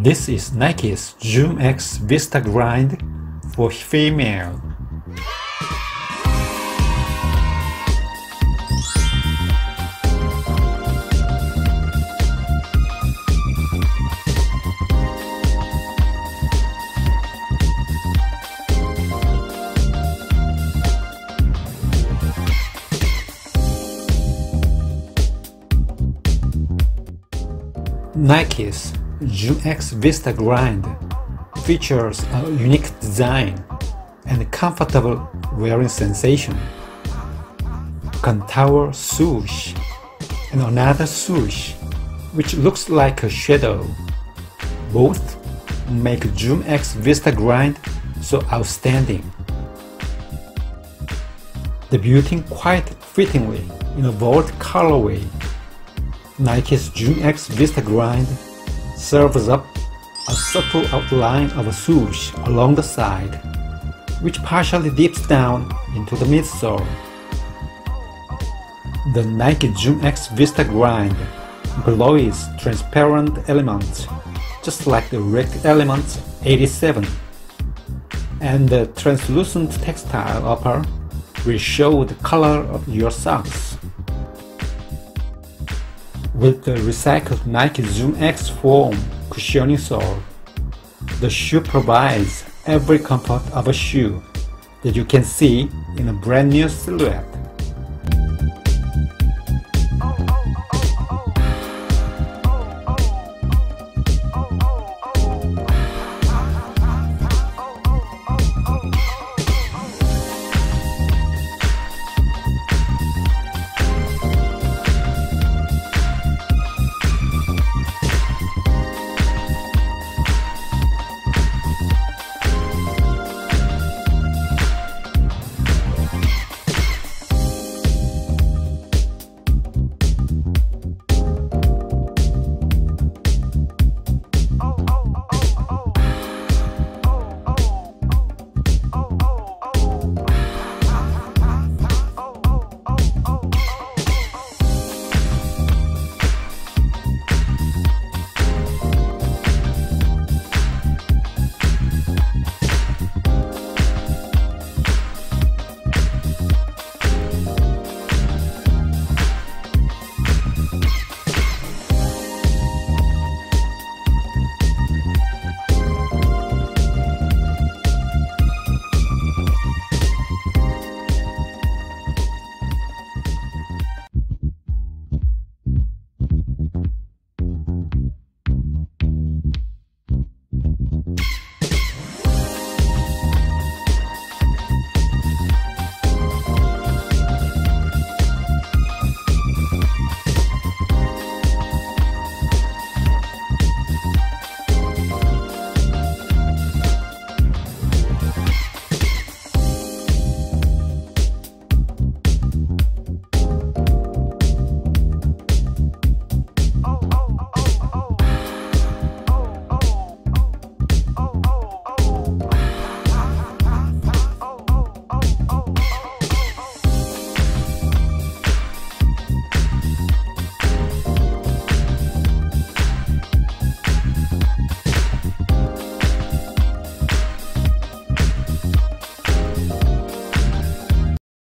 This is Nike's Zoom X Vista Grind for female. Nike's Zoom X Vista Grind features a unique design and comfortable wearing sensation. Contour swoosh and another swoosh which looks like a shadow. Both make Zoom X Vista Grind so outstanding. Debuting quite fittingly in a bold colorway Nike's Zoom X Vista Grind serves up a subtle outline of a swoosh along the side, which partially dips down into the midsole. The Nike Zoom X Vista Grind glows transparent elements, just like the React Element 87, and the translucent textile upper will show the color of your socks. With the recycled Nike Zoom X foam cushioning sole, the shoe provides every comfort of a shoe that you can see in a brand new silhouette.